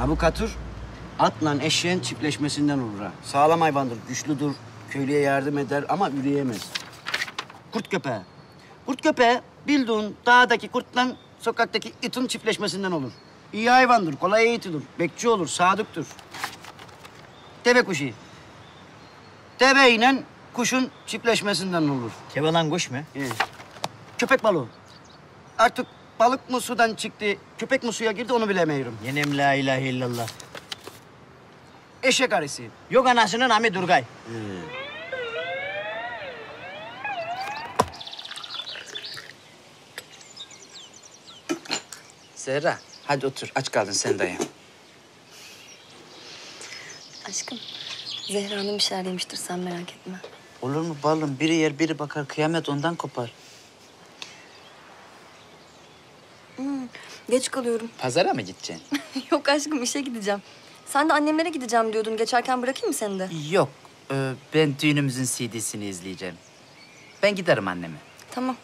Ha bu katır atla eşeğin çiftleşmesinden olur ha. Sağlam hayvandır, güçlüdür, köylüye yardım eder ama üreyemez. Kurt köpeği. Kurt köpeği bildiğin dağdaki kurtla sokaktaki itin çiftleşmesinden olur. İyi hayvandır, kolay eğitilir, bekçi olur, sadıktır. Deve kuşu. Deve ile kuşun çiftleşmesinden olur. Kevalan kuş mu? Ee, köpek balığı. Artık balık mı sudan çıktı, köpek mi suya girdi onu bilemiyorum. Yenem la ilahe illallah. Eşek arısı. Yok anasının Ami Durgay. Zehra, hadi otur. Aç kaldın sen dayan. Aşkım, Zehra Hanım bir şeyler yemiştir sen merak etme. Olur mu balım? Biri yer, biri bakar. Kıyamet ondan kopar. Geç kalıyorum. Pazara mı gideceksin? Yok aşkım işe gideceğim. Sen de annemlere gideceğim diyordun. Geçerken bırakayım mı seni de? Yok. ee, ben düğünümüzün CD'sini izleyeceğim. Ben giderim anneme. Tamam.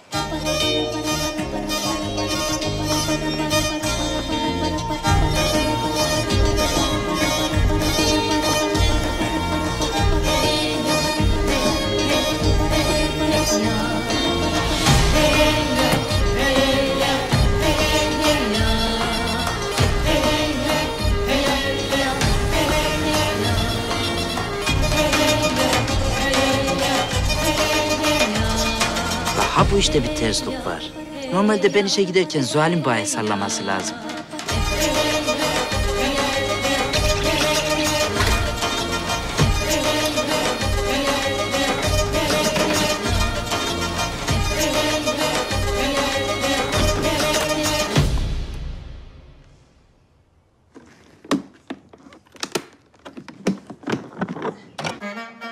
Daha bu işte bir terslik var. Normalde ben işe giderken Zuhal'in bayi sallaması lazım.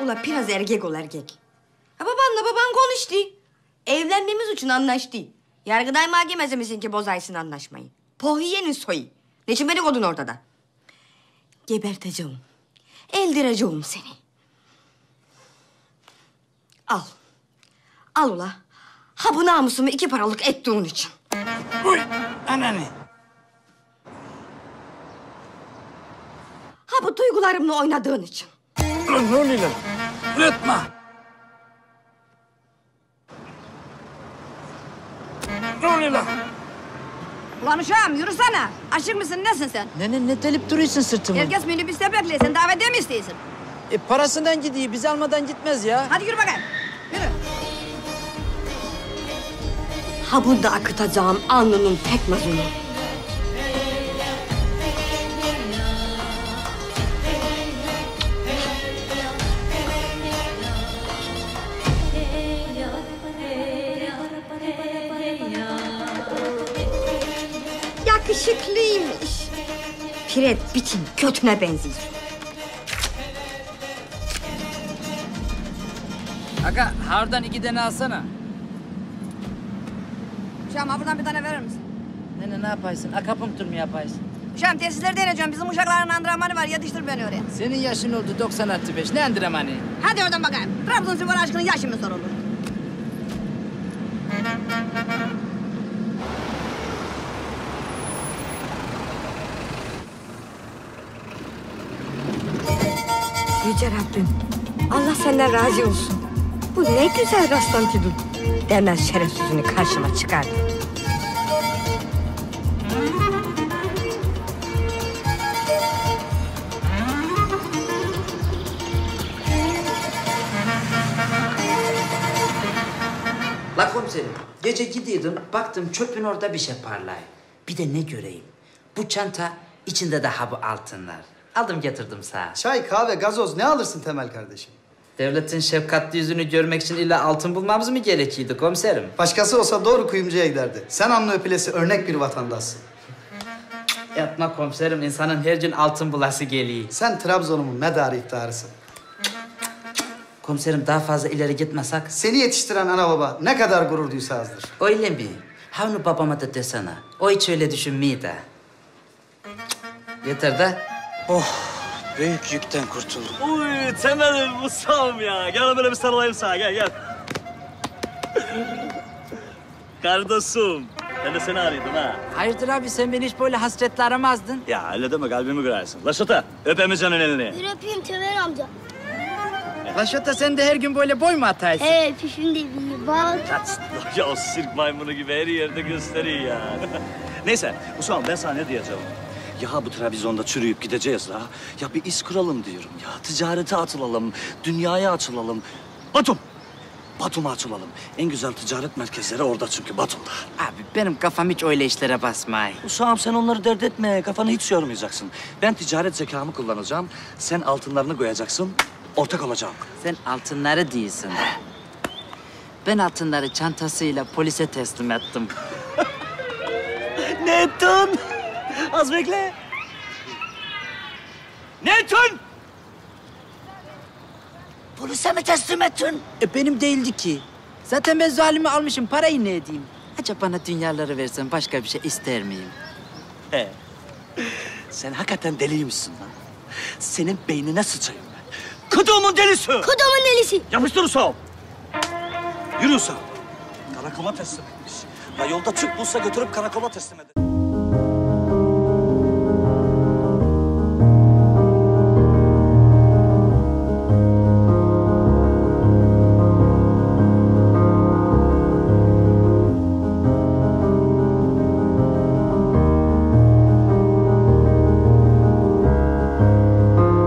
Ula biraz erkek ol erkek. Ha babanla baban konuştu. Evlenmemiz için anlaştı. Yargıday mahkemesi misin ki bozaysın anlaşmayı? Pohiye'nin soyu. Niçin beni kodun ortada? Geberteceğim. Eldireceğim seni. Al. Al ula. Ha bu namusumu iki paralık ettiğin için. Anneanne. Ha bu duygularımla oynadığın için. Ne oluyor lan? Üretme. Ne oluyor lan? Ulan uşağım yürüsene. Aşık mısın nesin sen? Ne, ne, ne delip duruyorsun sırtımı? Herkes minibüste bekliyor. Sen davetiye mi istiyorsun? E, parasından gidiyor, bizi almadan gitmez ya. Hadi yürü bakayım. Yürü. Ha burada akıtacağım alnının pekmezunu. Yakışıklıymış. Fred biçim kötüne benziyor. Aga hardan iki tane alsana. Uşağım ha buradan bir tane verir misin? Ne ne ne yapaysın? Akapunktur mu yapaysın? Uşağım tesisleri deneyeceğim. Bizim uşakların antrenmanı var. Yetiştir beni oraya. Senin yaşın oldu 90 artı 5. Ne antrenmanı? Hadi oradan bakayım. Trabzonspor aşkının yaşı mı sorulur? Yüce Rabbim, Allah senden razı olsun. Bu ne güzel rastlantıydı. Demez şerefsizini karşıma çıkardı. La komiserim, gece gidiyordum, baktım çöpün orada bir şey parlay. Bir de ne göreyim? Bu çanta içinde daha bu altınlar. Aldım getirdim sağa. Çay, kahve, gazoz ne alırsın Temel kardeşim? Devletin şefkatli yüzünü görmek için illa altın bulmamız mı gerekiyordu komiserim? Başkası olsa doğru kuyumcuya giderdi. Sen anlı öpülesi örnek bir vatandaşsın. Yapma komiserim, insanın her gün altın bulası geliyor. Sen Trabzon'umun medarı iftiharısın. Komiserim daha fazla ileri gitmesek? Seni yetiştiren ana baba ne kadar gurur duysa azdır. Öyle mi? Havnu babama da desene. O hiç öyle düşünmüyor da. Yeter de. Büyük yükten kurtuldum. Uy Temel'im Musa'm ya. Gel böyle bir sarılayım sana gel gel. Kardeşim. Ben de seni arıyordum ha. Hayırdır abi sen beni hiç böyle hasretle aramazdın. Ya öyle deme kalbimi kırarsın. La Şota, öp Emrecan'ın elini. Bir öpeyim Temel amca. Laşota sen de her gün böyle boy mu ataysın? He pişim de bir bak. ya o sirk maymunu gibi her yerde gösteriyor ya. Neyse, Usam ben sana ne diyeceğim? Ya bu televizyonda çürüyüp gideceğiz la. Ya bir iş kuralım diyorum ya. Ticarete atılalım, dünyaya açılalım. Batum! Batum'a açılalım. En güzel ticaret merkezleri orada çünkü Batum'da. Abi benim kafam hiç öyle işlere basmay. Usam sen onları dert etme. Kafanı hiç yormayacaksın. Ben ticaret zekamı kullanacağım. Sen altınlarını koyacaksın. Ortak olacağım. Sen altınları değilsin. Ben altınları çantasıyla polise teslim ettim. Ne ettin? Az bekle. Ne ettin? Polise mi teslim ettin? E benim değildi ki. Zaten ben zalimi almışım. Parayı ne edeyim? Acaba bana dünyaları versen başka bir şey ister miyim? He. Sen hakikaten deliymişsin lan. Senin beynine sıçayım ben. Kıdığımın delisi. Kodumun delisi. Yapıştır Usam. Yürü Usam. Karakola teslim etmiş. Ya yolda çık bulsa götürüp karakola teslim eder.